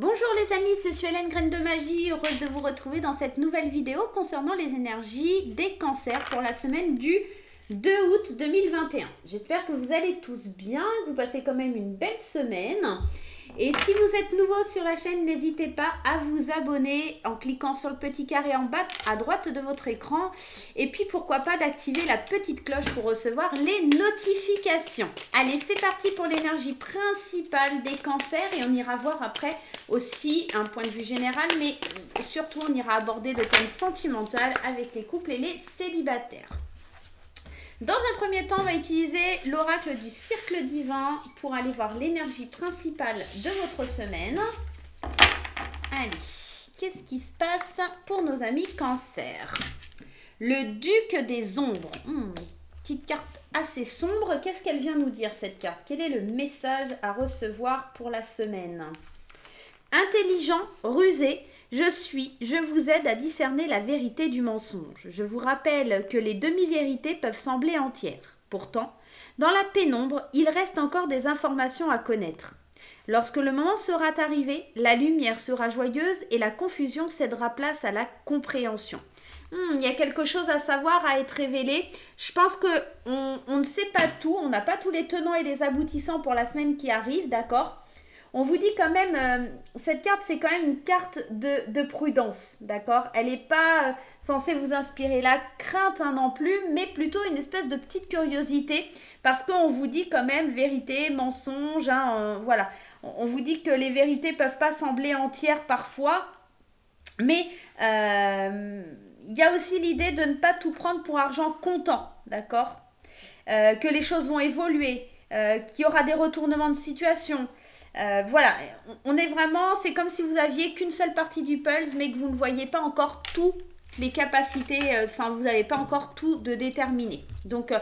Bonjour les amis, c'est Suelen Graine de Magie, heureuse de vous retrouver dans cette nouvelle vidéo concernant les énergies des cancers pour la semaine du 2 août 2021. J'espère que vous allez tous bien, que vous passez quand même une belle semaine. Et si vous êtes nouveau sur la chaîne, n'hésitez pas à vous abonner en cliquant sur le petit carré en bas à droite de votre écran. Et puis pourquoi pas d'activer la petite cloche pour recevoir les notifications. Allez, c'est parti pour l'énergie principale des cancers et on ira voir après aussi un point de vue général, mais surtout on ira aborder le thème sentimental avec les couples et les célibataires. Dans un premier temps, on va utiliser l'oracle du cercle divin pour aller voir l'énergie principale de votre semaine. Allez, qu'est-ce qui se passe pour nos amis cancer Le duc des ombres. Hmm, petite carte assez sombre. Qu'est-ce qu'elle vient nous dire cette carte? Quel est le message à recevoir pour la semaine? Intelligent, rusé, je suis, je vous aide à discerner la vérité du mensonge. Je vous rappelle que les demi-vérités peuvent sembler entières. Pourtant, dans la pénombre, il reste encore des informations à connaître. Lorsque le moment sera arrivé, la lumière sera joyeuse et la confusion cédera place à la compréhension. Hmm, il y a quelque chose à savoir, à être révélé. Je pense que on, on ne sait pas tout, on n'a pas tous les tenants et les aboutissants pour la semaine qui arrive, d'accord? On vous dit quand même, euh, cette carte, c'est quand même une carte de, prudence, d'accord? Elle n'est pas euh, censée vous inspirer la crainte hein, non plus, mais plutôt une espèce de petite curiosité, parce qu'on vous dit quand même vérité, mensonge, hein, voilà. On, vous dit que les vérités peuvent pas sembler entières parfois, mais euh, il y a aussi l'idée de ne pas tout prendre pour argent comptant, d'accord? Que les choses vont évoluer, qu'il y aura des retournements de situation. Euh, voilà, on est vraiment, c'est comme si vous aviez qu'une seule partie du pulse, mais que vous ne voyez pas encore toutes les capacités, euh, enfin, vous n'avez pas encore tout de déterminé. Donc, euh,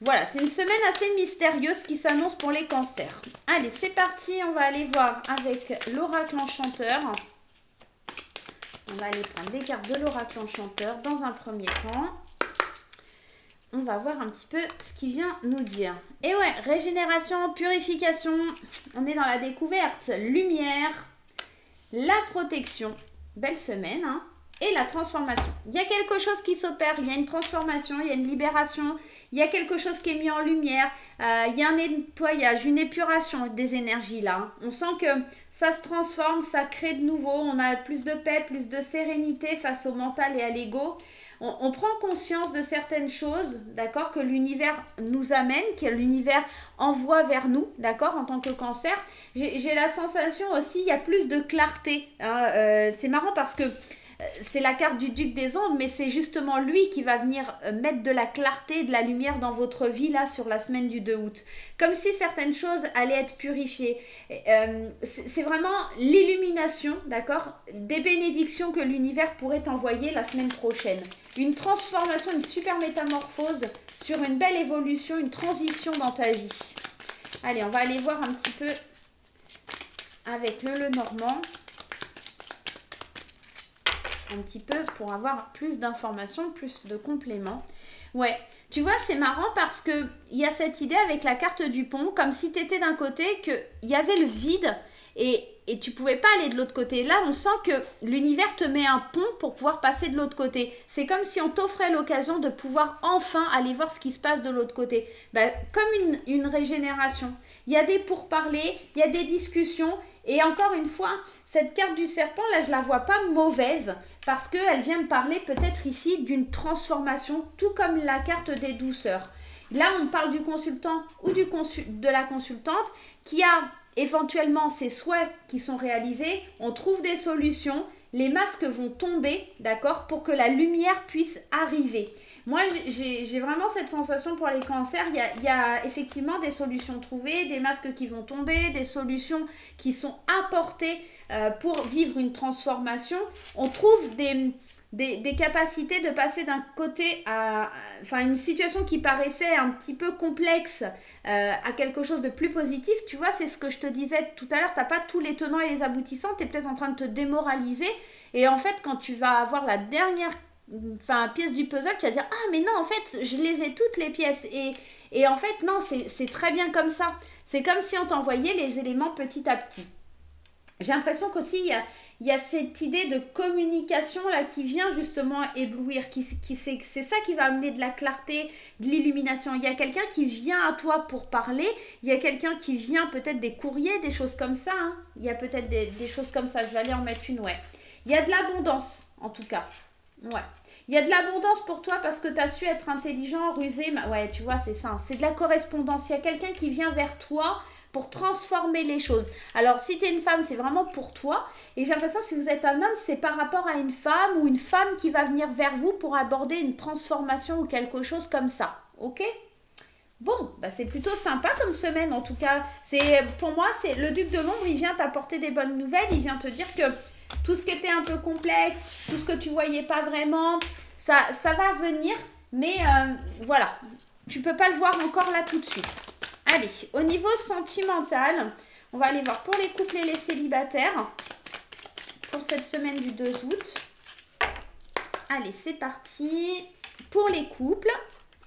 voilà, c'est une semaine assez mystérieuse qui s'annonce pour les cancers. Allez, c'est parti, on va aller voir avec l'oracle enchanteur. On va aller prendre des cartes de l'oracle enchanteur dans un premier temps on va voir un petit peu ce qu'il vient nous dire. Et ouais, régénération, purification, on est dans la découverte, lumière, la protection, belle semaine, hein, et la transformation. Il y a quelque chose qui s'opère, il y a une transformation, il y a une libération, il y a quelque chose qui est mis en lumière, euh, il y a un nettoyage, une épuration des énergies là. On sent que ça se transforme, ça crée de nouveau, on a plus de paix, plus de sérénité face au mental et à l'ego on, prend conscience de certaines choses, d'accord, que l'univers nous amène, que l'univers envoie vers nous, d'accord, en tant que cancer. J'ai la sensation aussi, il y a plus de clarté. Hein, euh, c'est marrant parce que c'est la carte du duc des ombres, mais c'est justement lui qui va venir euh, mettre de la clarté, de la lumière dans votre vie là sur la semaine du 2 août. Comme si certaines choses allaient être purifiées. Euh, c'est vraiment l'illumination, d'accord Des bénédictions que l'univers pourrait envoyer la semaine prochaine. Une transformation, une super métamorphose sur une belle évolution, une transition dans ta vie. Allez, on va aller voir un petit peu avec le Le Normand un petit peu pour avoir plus d'informations, plus de compléments. Ouais, tu vois, c'est marrant parce que il y a cette idée avec la carte du pont, comme si tu étais d'un côté, qu'il y avait le vide et, et tu pouvais pas aller de l'autre côté. Là, on sent que l'univers te met un pont pour pouvoir passer de l'autre côté. C'est comme si on t'offrait l'occasion de pouvoir enfin aller voir ce qui se passe de l'autre côté. Bah, comme une, une régénération. Il y a des pourparlers, il y a des discussions. Et encore une fois, cette carte du serpent, là, je la vois pas mauvaise parce qu'elle vient me parler peut-être ici d'une transformation, tout comme la carte des douceurs. Là, on parle du consultant ou du de la consultante qui a éventuellement ses souhaits qui sont réalisés, on trouve des solutions, les masques vont tomber, d'accord, pour que la lumière puisse arriver. Moi, j'ai vraiment cette sensation pour les cancers. Il y, a, effectivement des solutions trouvées, des masques qui vont tomber, des solutions qui sont apportées euh, pour vivre une transformation. On trouve des, des, capacités de passer d'un côté à enfin, une situation qui paraissait un petit peu complexe euh, à quelque chose de plus positif. Tu vois, c'est ce que je te disais tout à l'heure. Tu n'as pas tous les tenants et les aboutissants. Tu es peut-être en train de te démoraliser. Et en fait, quand tu vas avoir la dernière enfin, pièce du puzzle, tu vas dire Ah, mais non, en fait, je les ai toutes les pièces. Et, et en fait, non, c'est très bien comme ça. C'est comme si on t'envoyait les éléments petit à petit. j'ai l'impression qu'aussi il y a, il y a cette idée de communication là qui vient justement éblouir, qui, qui c'est ça qui va amener de la clarté, de l'illumination. Il y a quelqu'un qui vient à toi pour parler, il y a quelqu'un qui vient peut-être des courriers, des choses comme ça. Hein. Il y a peut-être des, des, choses comme ça. Je vais aller en mettre une, ouais. Il y a de l'abondance, en tout cas. Ouais. Il y a de l'abondance pour toi parce que tu as su être intelligent, rusé. Ouais, tu vois, c'est ça. C'est de la correspondance. Il y a quelqu'un qui vient vers toi pour transformer les choses. Alors, si tu es une femme, c'est vraiment pour toi. Et j'ai l'impression que si vous êtes un homme, c'est par rapport à une femme ou une femme qui va venir vers vous pour aborder une transformation ou quelque chose comme ça. Ok? Bon, bah c'est plutôt sympa comme semaine en tout cas. C'est pour moi, c'est le duc de l'ombre, il vient t'apporter des bonnes nouvelles, il vient te dire que tout ce qui était un peu complexe, tout ce que tu voyais pas vraiment, ça, ça va venir, mais euh, voilà, tu peux pas le voir encore là tout de suite. Allez, au niveau sentimental, on va aller voir pour les couples et les célibataires pour cette semaine du 2 août. Allez, c'est parti pour les couples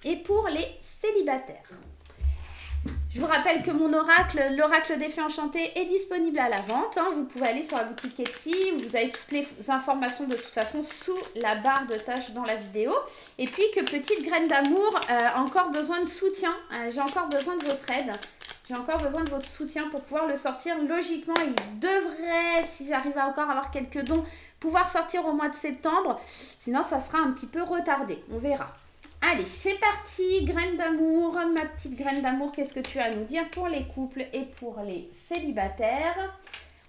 et pour les célibataires. Je vous rappelle que mon oracle, l'oracle des fées enchantées, est disponible à la vente. Hein. Vous pouvez aller sur la boutique Etsy. Vous avez toutes les informations de toute façon sous la barre de tâches dans la vidéo. Et puis que petite graine d'amour euh, encore besoin de soutien. Euh, j'ai encore besoin de votre aide. J'ai encore besoin de votre soutien pour pouvoir le sortir. Logiquement, il devrait, si j'arrive à encore avoir quelques dons, pouvoir sortir au mois de septembre. Sinon, ça sera un petit peu retardé. On verra. Allez, c'est parti, graine d'amour, ma petite graine d'amour, qu'est-ce que tu as à nous dire pour les couples et pour les célibataires?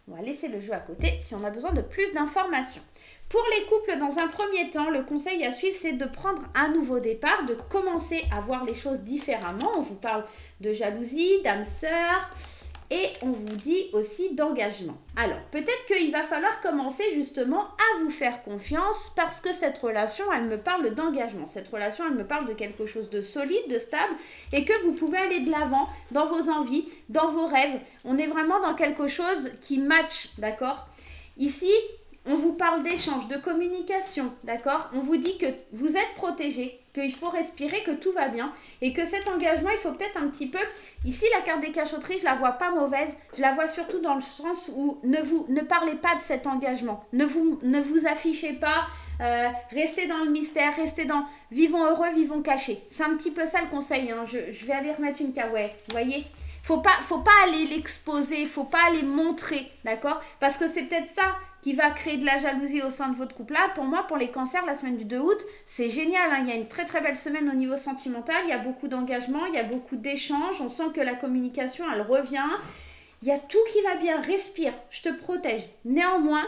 On va laisser le jeu à côté si on a besoin de plus d'informations. Pour les couples, dans un premier temps, le conseil à suivre, c'est de prendre un nouveau départ, de commencer à voir les choses différemment. On vous parle de jalousie, d'âme sœur, et on vous dit aussi d'engagement. Alors, peut-être qu'il va falloir commencer justement à vous faire confiance parce que cette relation, elle me parle d'engagement. Cette relation, elle me parle de quelque chose de solide, de stable et que vous pouvez aller de l'avant dans vos envies, dans vos rêves. On est vraiment dans quelque chose qui match, d'accord? Ici, on vous parle d'échange, de communication, d'accord? On vous dit que vous êtes protégé, qu'il faut respirer, que tout va bien et que cet engagement, il faut peut-être un petit peu. Ici, la carte des cachotteries, je la vois pas mauvaise. Je la vois surtout dans le sens où ne vous ne parlez pas de cet engagement. Ne vous ne vous affichez pas. Euh, restez dans le mystère, restez dans vivons heureux, vivons cachés. C'est un petit peu ça le conseil. Hein. Je, je, vais aller remettre une caouette. Vous voyez faut pas, faut pas aller l'exposer, faut pas aller montrer, d'accord? Parce que c'est peut-être ça qui va créer de la jalousie au sein de votre couple. Là, pour moi, pour les cancers, la semaine du 2 août, c'est génial. Hein. Il y a une très très belle semaine au niveau sentimental. Il y a beaucoup d'engagement, il y a beaucoup d'échanges. On sent que la communication, elle revient. Il y a tout qui va bien. Respire, je te protège. Néanmoins,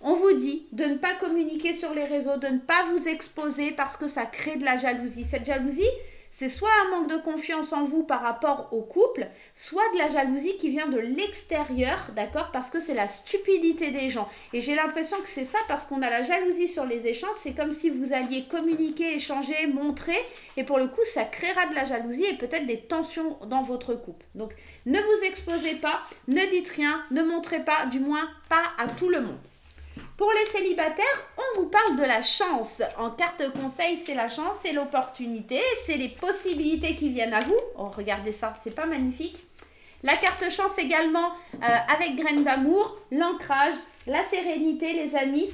on vous dit de ne pas communiquer sur les réseaux, de ne pas vous exposer parce que ça crée de la jalousie. Cette jalousie, c'est soit un manque de confiance en vous par rapport au couple, soit de la jalousie qui vient de l'extérieur, d'accord Parce que c'est la stupidité des gens. Et j'ai l'impression que c'est ça parce qu'on a la jalousie sur les échanges. C'est comme si vous alliez communiquer, échanger, montrer. Et pour le coup, ça créera de la jalousie et peut-être des tensions dans votre couple. Donc, ne vous exposez pas, ne dites rien, ne montrez pas, du moins pas à tout le monde. Pour les célibataires, on vous parle de la chance. En carte conseil, c'est la chance, c'est l'opportunité, c'est les possibilités qui viennent à vous. Oh, regardez ça, c'est pas magnifique La carte chance également euh, avec graines d'amour, l'ancrage, la sérénité, les amis.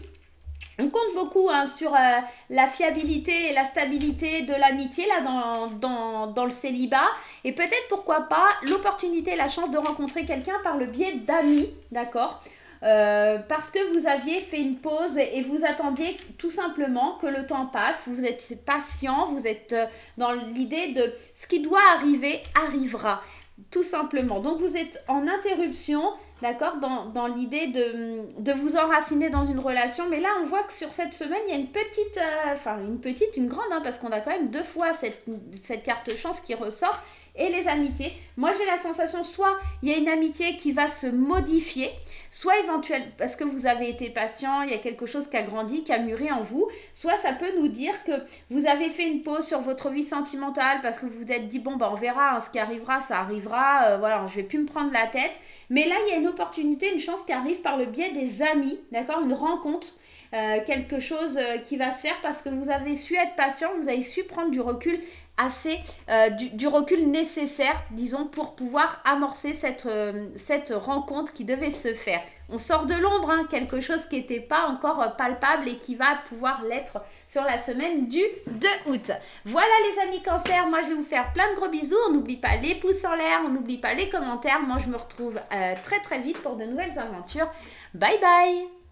On compte beaucoup hein, sur euh, la fiabilité et la stabilité de l'amitié dans, dans, le célibat. Et peut-être pourquoi pas l'opportunité, la chance de rencontrer quelqu'un par le biais d'amis, d'accord? Euh, parce que vous aviez fait une pause et vous attendiez tout simplement que le temps passe, vous êtes patient, vous êtes euh, dans l'idée de ce qui doit arriver arrivera, tout simplement. Donc vous êtes en interruption, d'accord, dans, dans l'idée de, de, vous enraciner dans une relation. Mais là, on voit que sur cette semaine, il y a une petite, euh, enfin une petite, une grande, hein, parce qu'on a quand même deux fois cette, cette carte chance qui ressort et les amitiés. Moi, j'ai la sensation, soit il y a une amitié qui va se modifier, soit éventuellement, parce que vous avez été patient, il y a quelque chose qui a grandi, qui a mûri en vous, soit ça peut nous dire que vous avez fait une pause sur votre vie sentimentale parce que vous vous êtes dit, bon, bah, on verra, hein, ce qui arrivera, ça arrivera, euh, voilà, je vais plus me prendre la tête. Mais là, il y a une opportunité, une chance qui arrive par le biais des amis, d'accord Une rencontre. Euh, quelque chose euh, qui va se faire parce que vous avez su être patient, vous avez su prendre du recul assez euh, du, recul nécessaire, disons, pour pouvoir amorcer cette, euh, cette rencontre qui devait se faire. on sort de l'ombre, hein, quelque chose qui n'était pas encore palpable et qui va pouvoir l'être sur la semaine du 2 août. Voilà les amis cancer, moi je vais vous faire plein de gros bisous. On n'oublie pas les pouces en l'air, on n'oublie pas les commentaires. Moi je me retrouve euh, très très vite pour de nouvelles aventures. Bye bye